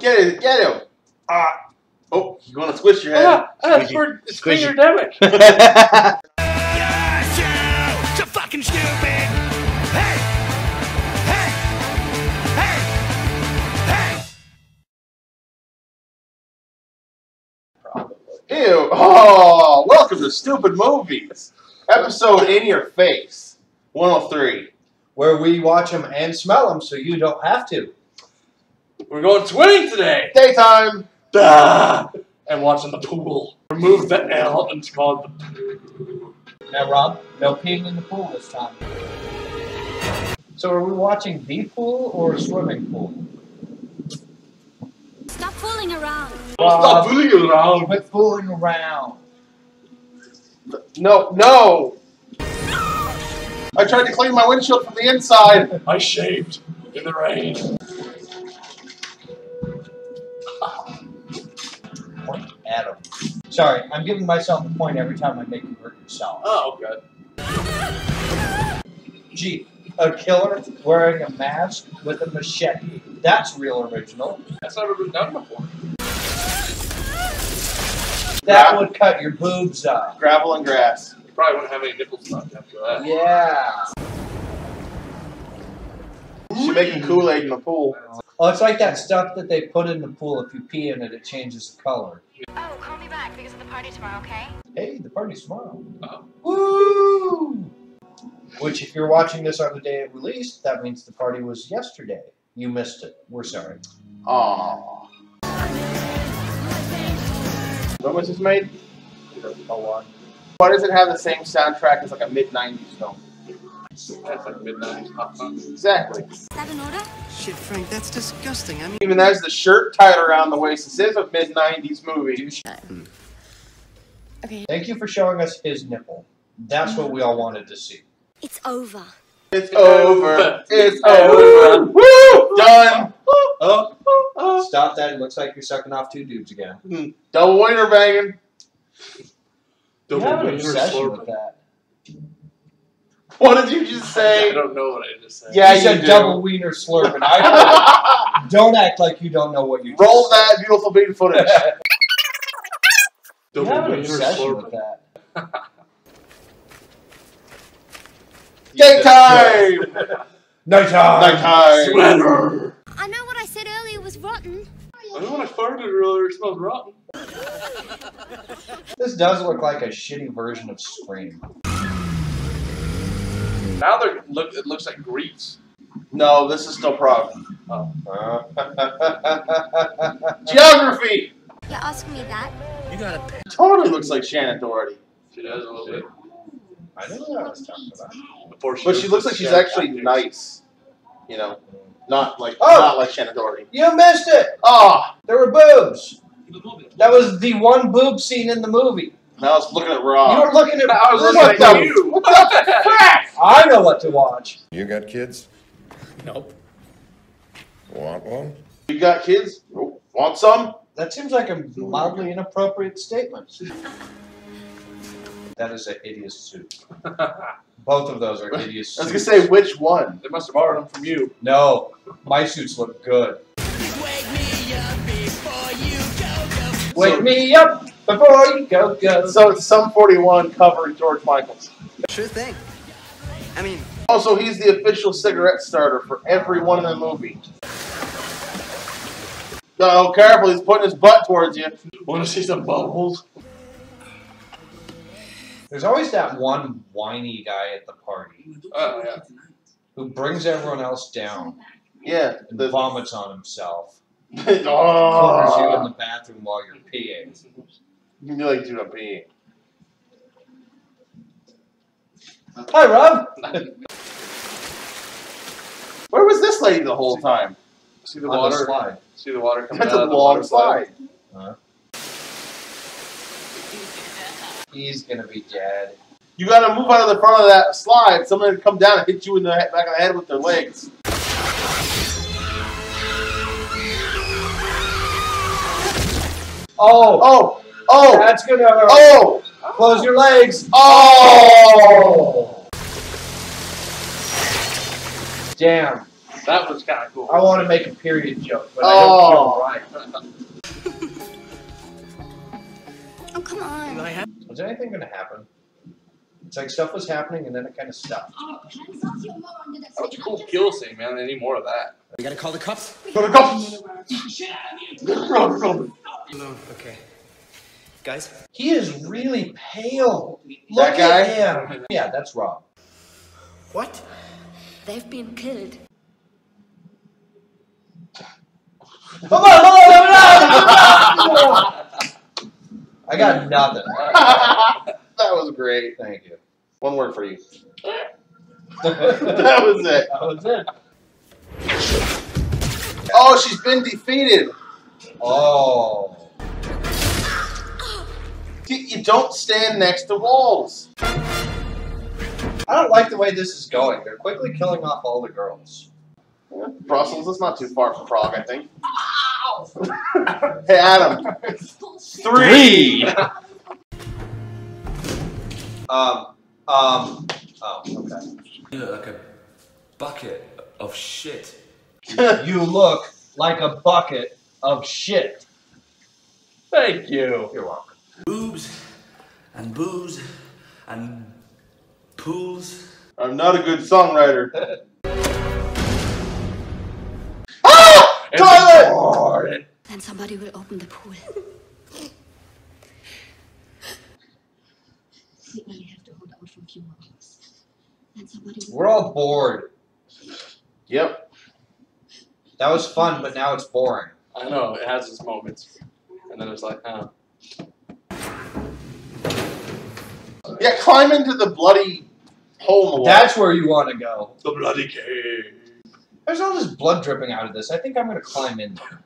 Get it, get him. Ah. Oh, you want to squish your head? Yeah, that's Squishy. for finger damage. Yes, you! So fucking stupid! Hey! Hey! Hey! Hey! Ew. Oh, welcome to Stoopid Movies. Episode In Your Face. 103. Where we watch them and smell them so you don't have to. We're going swimming today. Daytime. Duh. And watching the pool. Remove the L and it's called the pool. Now, Rob, no peeing in the pool this time. So, are we watching the pool or swimming pool? Stop fooling around. Stop fooling around. Quit fooling around. No, no. I tried to clean my windshield from the inside. I shaved in the rain. Sorry, I'm giving myself a point every time I make you hurt yourself. Oh, good. Gee, a killer wearing a mask with a machete. That's real original. That's never been done before. That would cut your boobs up. Gravel and grass. You probably wouldn't have any nipples left after that. Yeah. She's making Kool-Aid in the pool. Oh, it's like that stuff that they put in the pool. If you pee in it, it changes the color. Oh, call me back because of the party tomorrow, okay? Hey, the party's tomorrow. Oh. Woo! Which, if you're watching this on the day it released, that means the party was yesterday. You missed it. We're sorry. Aww. When was this made? Oh, what? Why does it have the same soundtrack as like a mid-90s film? That's like mid 90s. Exactly. Is that an order? Shit, Frank, that's disgusting. I mean, Even has the shirt tied around the waist. This is a mid-90s movie. Hmm. Okay. Thank you for showing us his nipple. That's what we all wanted to see. It's over. It's over. It's over. Woo! Done. Oh, stop that. It looks like you're sucking off two dudes again. Hmm. Double wiener banging. You have an wiener obsession slurping. with that. What did you just say? I don't know what I just said. Yeah, you you said do. double wiener slurping. I. Don't act like you don't know what you just Roll said. that beautiful beat footage. you Double have an wiener obsession slurping. with that. Daytime. Nighttime. Nighttime. Sweater. I know what I said earlier was rotten. I know when I farted earlier, it smelled rotten. This does look like a shitty version of Scream. Now they're look. It looks like Greece. No, this is still Prague. Uh, Geography. You're asking me that? you gotta pay. Totally looks like Shannen Doherty. She does a little bit. I know what I was talking about. Before she But she looks like she's actually tactics. nice. You know, not like Oh! not like Shannen Doherty. You missed it. Ah, There were boobs. That was the one boob scene in the movie. now I was looking at wrong. You were looking at. I was looking the- at you. What the crap? I know what to watch. You got kids? Nope. Want one? You got kids? Want some? That seems like a mildly inappropriate statement. That is a hideous suit. Both of those are hideous I was gonna say which one. They must have borrowed them from you. No, my suits look good. Wake me up before you go, go. Wake me up before you go go. So it's Sum 41 covering George Michaels. Sure thing. I mean, Also, he's the official cigarette starter for everyone in the movie. Oh, careful! He's putting his butt towards you. Want to see some bubbles? There's always that one whiny guy at the party Oh yeah. who brings everyone else down Yeah. and The, vomits on himself. Oh. Corners you in oh. the bathroom while you're peeing. You be like, dude, I'm peeing. Hi, Rob. Where was this lady the whole time? See the On the water. slide. See the water coming That's out a of the long water slide. slide. He's gonna be dead. You gotta move out of the front of that slide. Someone would come down and hit you in the back of the head with their legs. Oh, Oh! Oh! that's gonna hurt. Oh! Close your legs. Oh! Damn. That was kind of cool. I want to make a period joke, but I don't feel Oh. right. Oh, come on. Was anything going to happen? It's like stuff was happening and then it kind of stopped. That was a cool kill scene, man. They need more of that. We gotta call the cops? Go to go. Okay. Guys? He is really pale. Look That guy? at him. Yeah, that's Rob. What? They've been killed. I got nothing. that was great. Thank you. One word for you. That was it. That was it. Oh, she's been defeated. Oh. You, you don't stand next to walls. I don't like the way this is going. They're quickly killing off all the girls. Brussels is not too far from Prague, I think. hey, Adam. Three. Um, um, oh, okay. You look like a bucket of shit. You look like a bucket of shit. Thank you. You're welcome. Boobs and booze and pools. I'm not a good songwriter. ah! Toilet! Then somebody will open the pool. we only have to hold out for a few more hours. Then somebody We're all bored. Yep. That was fun, but now it's boring. I know it has its moments, and then it's like, huh. Yeah, climb into the bloody hole in the wall. That's where you want to go. The bloody cave. There's all this blood dripping out of this. I think I'm gonna climb in there.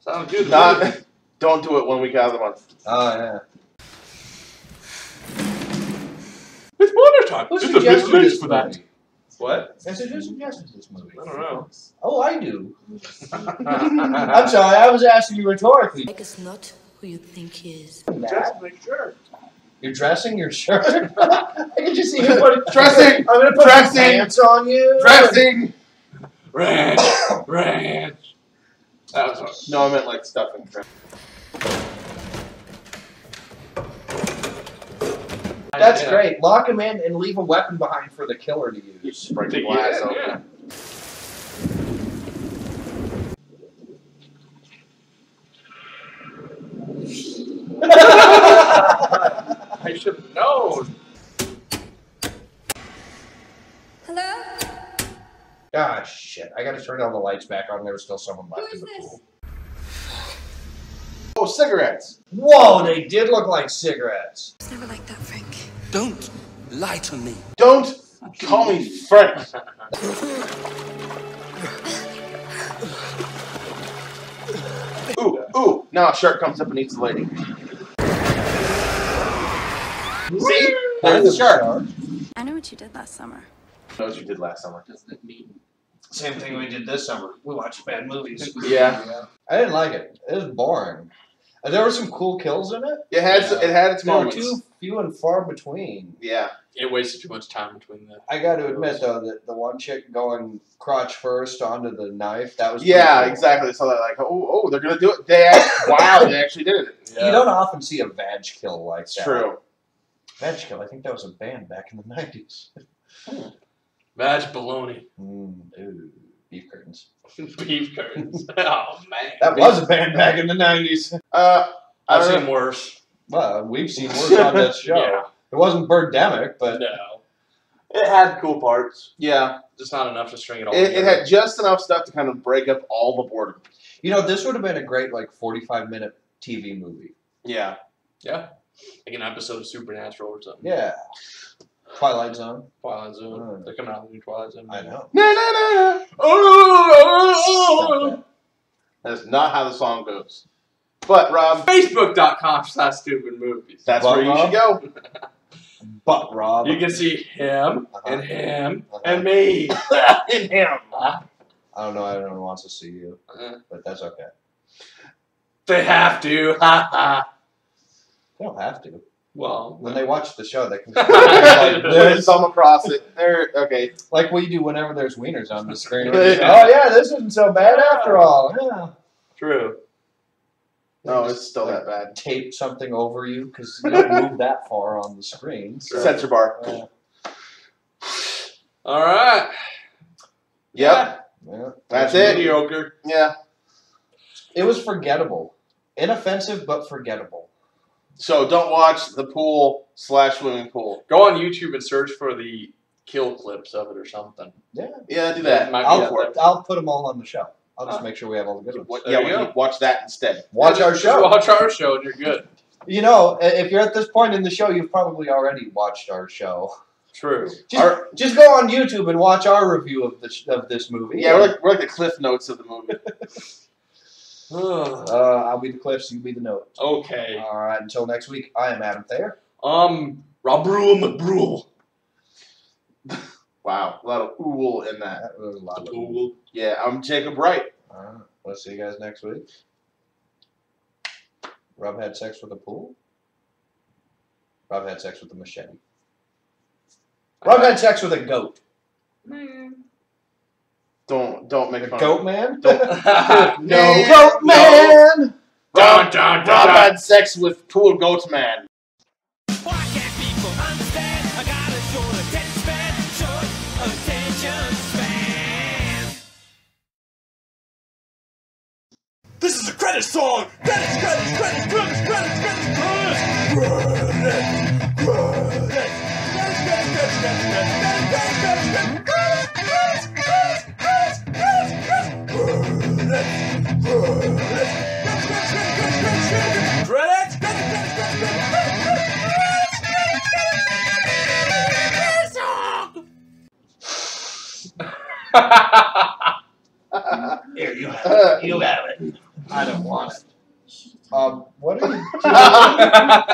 Sounds good. Not, don't do it one week out of the month. Oh yeah. It's wonder time. Who It's a suggested bit late this for that. movie? What? I said who suggested this movie? I don't know. Oh, I do. I'm sorry, I was asking you rhetorically. Mike is not who you think he is. Just make sure. You're dressing your shirt. I can just see you put Dressing! I'm gonna put Dressing! some pants on you. Dressing! Ranch. Ranch. That was hard. No, I meant like stuffing. That's Yeah. great. Lock him in and leave a weapon behind for the killer to use. Just break the glass Yeah, open. yeah. Ah, shit. I gotta turn all the lights back on. There was still someone left is in the this? pool. Oh, cigarettes. Whoa, they did look like cigarettes. It's never like that, Frank. Don't lie to me. Don't call me Frank. ooh, ooh. Now a shark comes up and eats the lady. See? There's the shark. I know what you did last summer. Knows you did last summer. Same thing we did this summer. We watched bad movies. Yeah. I didn't like it. It was boring. Uh, There were some cool kills in it. It had it had its They were moments. too few and far between. Yeah. It wasted too much time between the. I got to admit though that the one chick going crotch first onto the knife that was pretty Yeah, cool. exactly. So they're like, oh, oh, they're gonna do it. They act- wow, they actually did it. You don't often see a vag kill like It's that. true. Vag kill. I think that was a band back in the nineties. Vag baloney. Mm, ooh, beef curtains. Beef curtains. oh, man. That was a band back in the nineties. Uh, I I've seen know. worse. Well, we've seen worse on this show. Yeah. It wasn't Birdemic, but No. It had cool parts. Yeah, Just not enough to string it all it, it had just enough stuff to kind of break up all the boredom. you know this would have been a great like forty-five minute TV movie. Yeah. Yeah. Like an episode of Supernatural or something. Yeah. Twilight Zone. Twilight Zone. Mm. They're coming out with new Twilight Zone. I know. Na na na na. Oh! That's not how the song goes. But Rob, Facebook.com slash stupid movies. that's But, where you should go. But Rob. You can see him Uh-huh. and him Uh-huh. and me. and him. I don't know. Everyone wants to see you, Uh, but that's okay. they have to. Ha ha. They don't have to. Well, When they watch the show, they can There's like, some across it. There. Okay. like we do whenever there's wieners on the screen. We oh yeah, this isn't so bad after all. Yeah. true. No, it's still that bad. Tape something over you because you don't move that far on the screen. So, Censor bar. uh, All right. Yep. yeah. That's it. Mediocre. Yeah. It was forgettable, inoffensive but forgettable. So don't watch the pool slash swimming pool. Go on YouTube and search for the kill clips of it or something. Yeah, yeah, do that. Might be I'll, up there. I'll put them all on the show. I'll just Huh. make sure we have all the good ones. There yeah, you we- go. watch that instead. Watch Yeah, our just show. Watch our show and you're good. You know, i- if you're at this point in the show, you've probably already watched our show. True. Just, Our- just go on YouTube and watch our review of this of this movie. Yeah, we're like, we're like the cliff notes of the movie. uh, I'll be the cliffs, you be the note. okay. All right, until next week, I am Adam Thayer. Um, Robrule McBrule. Wow, a lot of ool in that. That was a lot of Ooh. Yeah, I'm Jacob Wright. All right, we'll see you guys next week. Rob had sex with a pool. Rob had sex with a machete. Rob had sex with a goat. Don't don't make fun goat man. Don't, no goat man. No. Don, Don, Don, Rob had sex with pool goat man. This is a credit song! Credits, credits, credits, credits, credits, credits, credits! credits. Here, you Uh, You have it. I don't want it. Um, what are you doing?